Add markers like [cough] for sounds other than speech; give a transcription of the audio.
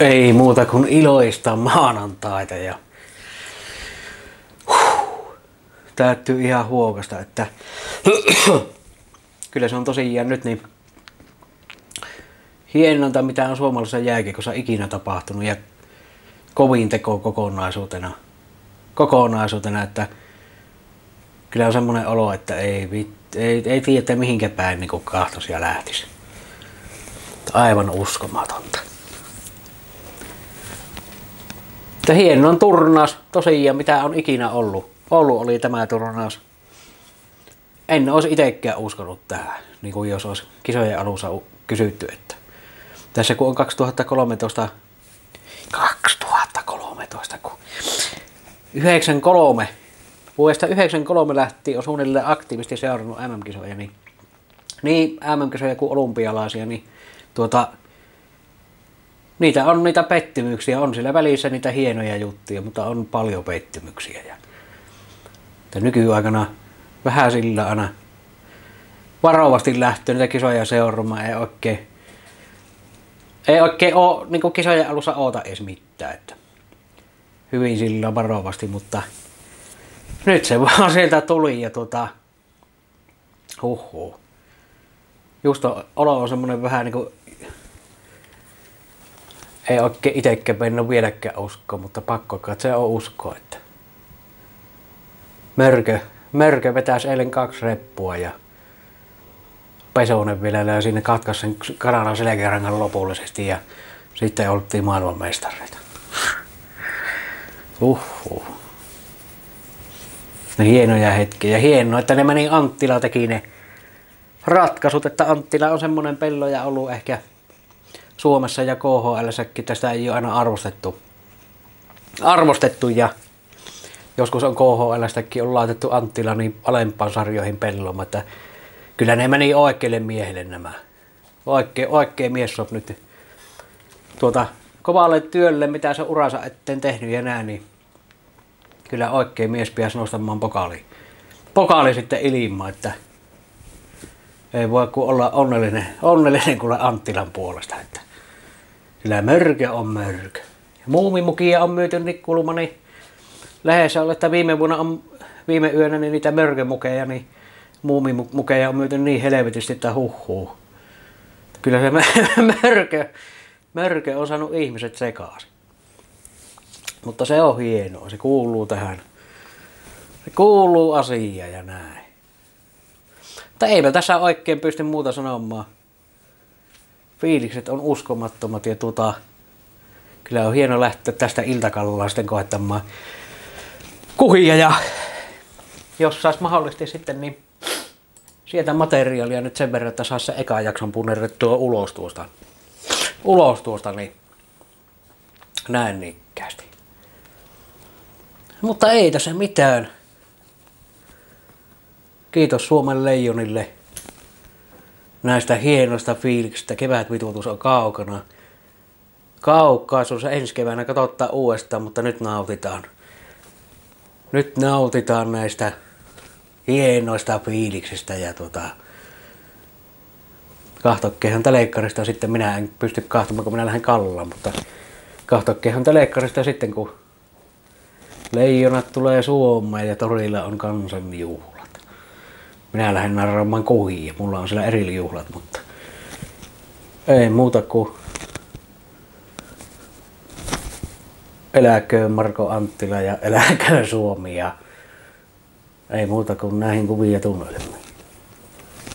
Ei muuta kuin iloista maanantaita ja huh, täytyy ihan huokasta, että [clears throat] kyllä se on tosiaan nyt niin hienonta, mitä on suomalaisessa jääkiekossa ikinä tapahtunut ja kovin teko kokonaisuutena, kokonaisuutena että kyllä on semmoinen olo, että ei, ei, ei tiedä mihinkä päin niin kahtosia lähtisi. Aivan uskomatonta. Mutta hienon turnaus tosiaan, mitä on ikinä ollut. Ollut oli tämä turnaus. En olisi itsekään uskonut tähän, niin kuin jos olisi kisojen alussa kysytty, että tässä kun on 2013, 2013, kun 93, vuodesta 93 lähti on suunnilleen aktiivisesti seurannut MM-kisoja, niin, niin MM-kisoja kuin olympialaisia, niin tuota, niitä on niitä pettymyksiä, on sillä välissä niitä hienoja juttuja, mutta on paljon pettymyksiä. Ja, nykyaikana vähän sillä aina varovasti lähtö niitä kisoja seuraamaan, ei oikein, ei oikein ole, niin kisojen alussa oota edes mitään. Että hyvin sillä varovasti, mutta nyt se [laughs] vaan sieltä tuli ja tuota, huhhuh. Just olo on semmonen vähän niinku ei oikein itsekään mennyt vieläkään uskoa, mutta pakko kai se on usko, että Mörkö, Mörkö vetäisi eilen kaksi reppua ja Pesonen vielä ja sinne katkaisi sen kanalan selkärangan lopullisesti ja sitten oltiin maailmanmestareita. Uhuh. Ne hienoja hetkiä hienoa, että ne meni Anttila teki ne ratkaisut, että Anttila on semmonen pelloja ollut ehkä Suomessa ja KHL tästä ei ole aina arvostettu. Arvostettu ja joskus on KHL on laitettu Anttila niin alempaan sarjoihin pelloon, että kyllä ne meni oikeille miehelle nämä. Oikein, oikein mies on nyt tuota, kovalle työlle, mitä se uransa eteen tehnyt ja näin, niin kyllä oikein mies pitäisi nostamaan pokaali. Pokaali sitten ilmaan, että ei voi kuin olla onnellinen, onnellinen kuule Anttilan puolesta. Että Kyllä mörkö on mörkö. Muumimukia on myyty Nikkulma, niin lähes on, että viime vuonna on, viime yönä niin niitä mörkömukeja, niin muumimukeja on myyty niin helvetisti, että huhuu. Kyllä se [laughs] mörkö, mörkö on saanut ihmiset sekaisin. Mutta se on hienoa, se kuuluu tähän. Se kuuluu asia ja näin. Mutta eipä tässä oikein pysty muuta sanomaan fiilikset on uskomattomat ja tuota, kyllä on hieno lähteä tästä iltakallalla sitten koettamaan kuhia ja jos saisi mahdollisesti sitten niin sieltä materiaalia nyt sen verran, että saa se eka jakson punerrettua ulos tuosta, ulos tuosta niin näin niikkäästi. Mutta ei tässä mitään. Kiitos Suomen leijonille näistä hienoista fiiliksistä. Kevätvitutus on kaukana. Kaukaisuus ensi keväänä katsottaa uudestaan, mutta nyt nautitaan. Nyt nautitaan näistä hienoista fiiliksistä ja tota, kahtokkehan telekkarista sitten minä en pysty kahtomaan, kun minä lähden kallaan, mutta kahtokkehan telekkarista sitten kun leijonat tulee Suomeen ja torilla on kansanjuhla minä lähden narraamaan kuhia. Mulla on siellä eri juhlat, mutta ei muuta kuin eläköön Marko Anttila ja eläköön Suomi ja ei muuta kuin näihin kuvia tunnelmiin.